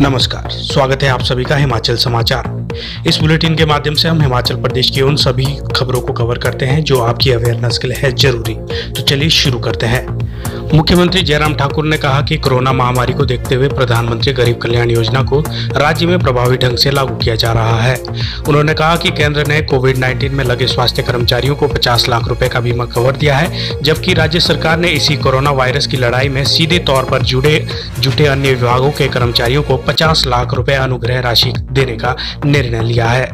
नमस्कार, स्वागत है आप सभी का हिमाचल समाचार। इस बुलेटिन के माध्यम से हम हिमाचल प्रदेश की उन सभी खबरों को कवर करते हैं जो आपकी अवेयरनेस के लिए है ज़रूरी। तो चलिए शुरू करते हैं। मुख्यमंत्री जयराम ठाकुर ने कहा कि कोरोना महामारी को देखते हुए प्रधानमंत्री गरीब कल्याण योजना को राज्य में प्रभावी ढंग से लागू किया जा रहा है। उन्होंने कहा कि केंद्र ने कोविड 19 में लगे स्वास्थ्य कर्मचारियों को 50 लाख रुपए का बीमा कवर दिया है, जबकि राज्य सरकार ने इसी कोरोना वायरस की लड़ाई में सीधे तौर पर जुड़े, जुटे अन्य विभागों के कर्मचारियों को पचास लाख रूपए अनुग्रह राशि देने का निर्णय लिया है।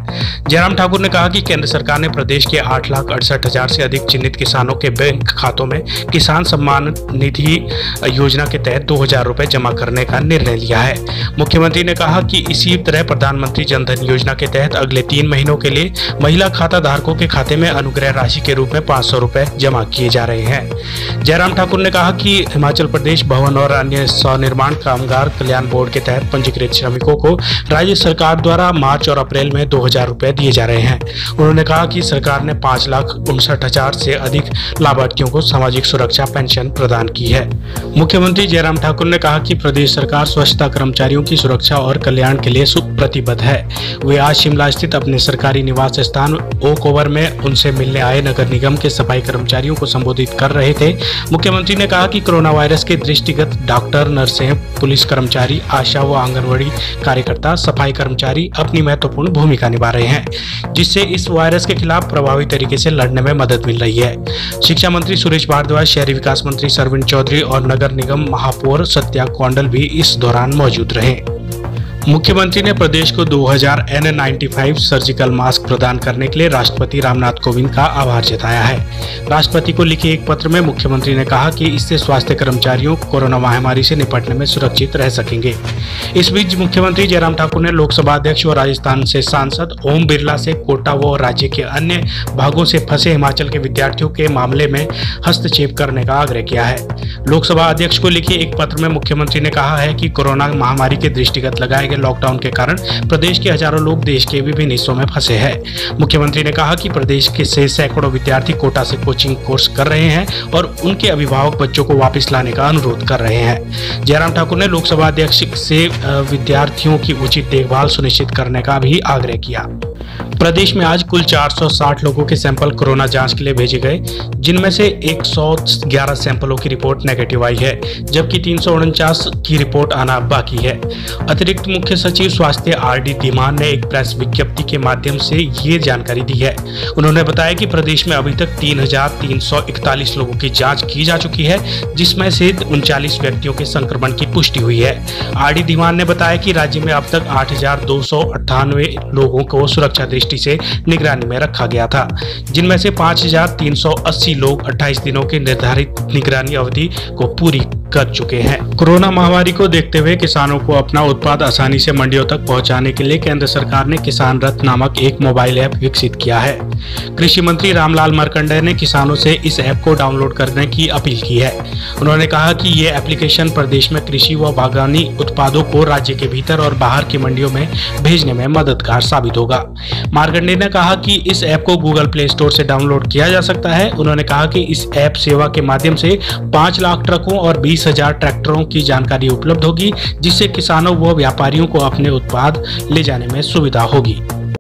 जयराम ठाकुर ने कहा कि केंद्र सरकार ने प्रदेश के आठ लाख अड़सठ हज़ार से अधिक चिन्हित किसानों के बैंक खातों में किसान सम्मान निधि योजना के तहत दो हज़ार जमा करने का निर्णय लिया है। मुख्यमंत्री ने कहा कि इसी तरह प्रधानमंत्री जनधन योजना के तहत अगले तीन महीनों के लिए महिला खाता धारकों के खाते में अनुग्रह राशि के रूप में पाँच सौ जमा किए जा रहे हैं। जयराम ठाकुर ने कहा कि हिमाचल प्रदेश भवन और अन्य स्वनिर्माण कामगार कल्याण बोर्ड के तहत पंजीकृत श्रमिकों को राज्य सरकार द्वारा मार्च और अप्रैल में दो हज़ार दिए जा रहे हैं। उन्होंने कहा कि सरकार ने पाँच लाख उनसठ हज़ार से अधिक लाभार्थियों को सामाजिक सुरक्षा पेंशन प्रदान की है। मुख्यमंत्री जयराम ठाकुर ने कहा कि प्रदेश सरकार स्वच्छता कर्मचारियों की सुरक्षा और कल्याण के लिए प्रतिबद्ध है। वे आज शिमला स्थित अपने सरकारी निवास स्थान ओक ओवर में उनसे मिलने आए नगर निगम के सफ़ाई कर्मचारियों को संबोधित कर रहे थे। मुख्यमंत्री ने कहा कि कोरोना वायरस के दृष्टिगत डॉक्टर, नर्सें, पुलिस कर्मचारी, आशा व आंगनबाड़ी कार्यकर्ता, सफ़ाई कर्मचारी अपनी महत्वपूर्ण भूमिका निभा रहे हैं, जिससे इस वायरस के खिलाफ प्रभावी तरीके से लड़ने में मदद मिल रही है। शिक्षा मंत्री सुरेश भारद्वाज, शहरी विकास मंत्री सरविंद चौधरी और नगर निगम महापौर सत्या कौंडल भी इस दौरान मौजूद रहे। मुख्यमंत्री ने प्रदेश को 2000 एन सर्जिकल मास्क प्रदान करने के लिए राष्ट्रपति रामनाथ कोविंद का आभार जताया है। राष्ट्रपति को लिखे एक पत्र में मुख्यमंत्री ने कहा कि इससे स्वास्थ्य कर्मचारियों कोरोना महामारी से निपटने में सुरक्षित रह सकेंगे। इस बीच मुख्यमंत्री जयराम ठाकुर ने लोकसभा अध्यक्ष व राजस्थान से सांसद ओम बिरला से कोटा व राज्य के अन्य भागों से फंसे हिमाचल के विद्यार्थियों के मामले में हस्तक्षेप करने का आग्रह किया है। लोकसभा अध्यक्ष को लिखे एक पत्र में मुख्यमंत्री ने कहा है कि कोरोना महामारी के दृष्टिगत लगाए गए लॉकडाउन के कारण प्रदेश के हज़ारों लोग देश के विभिन्न हिस्सों में फंसे हैं। मुख्यमंत्री ने कहा कि प्रदेश के से सैकड़ों विद्यार्थी कोटा से कोचिंग कोर्स कर रहे हैं और उनके अभिभावक बच्चों को वापस लाने का अनुरोध कर रहे हैं। जयराम ठाकुर ने लोकसभा अध्यक्ष से विद्यार्थियों की उचित देखभाल सुनिश्चित करने का भी आग्रह किया। प्रदेश में आज कुल 460 लोगों के सैंपल कोरोना जाँच के लिए भेजे गए, जिनमें से 111 सैंपलों की रिपोर्ट नेगेटिव आई है, जबकि तीन सौ उनचास की रिपोर्ट आना बाकी है। अतिरिक्त मुख्य सचिव स्वास्थ्य आर डी धीमान ने एक प्रेस विज्ञप्ति के माध्यम से ये जानकारी दी है। उन्होंने बताया कि प्रदेश में अभी तक तीन हज़ार तीन सौ इकतालीस लोगों की जाँच की जा चुकी है, जिसमें से उनचालीस व्यक्तियों के संक्रमण की पुष्टि हुई है। आर डी धीमान ने बताया की राज्य में अब तक आठ हज़ार दो सौ अट्ठानवे लोगों को सुरक्षा दृष्टि दृष्टि से निगरानी में रखा गया था जिनमें से 5,380 लोग 28 दिनों के निर्धारित निगरानी अवधि को पूरी कर चुके हैं। कोरोना महामारी को देखते हुए किसानों को अपना उत्पाद आसानी से मंडियों तक पहुँचाने के लिए केंद्र सरकार ने किसान रथ नामक एक मोबाइल ऐप विकसित किया है। कृषि मंत्री रामलाल मारकंडे ने किसानों से इस ऐप को डाउनलोड करने की अपील की है। उन्होंने कहा कि ये एप्लीकेशन प्रदेश में कृषि व बागवानी उत्पादों को राज्य के भीतर और बाहर की मंडियों में भेजने में मददगार साबित होगा। मारकंडे ने कहा कि इस ऐप को गूगल प्ले स्टोर से डाउनलोड किया जा सकता है। उन्होंने कहा कि इस ऐप सेवा के माध्यम से पाँच लाख ट्रकों और बीस बीस हज़ार ट्रैक्टरों की जानकारी उपलब्ध होगी, जिससे किसानों व व्यापारियों को अपने उत्पाद ले जाने में सुविधा होगी।